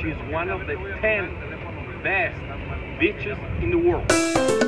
She's one of the 10 best bitches in the world.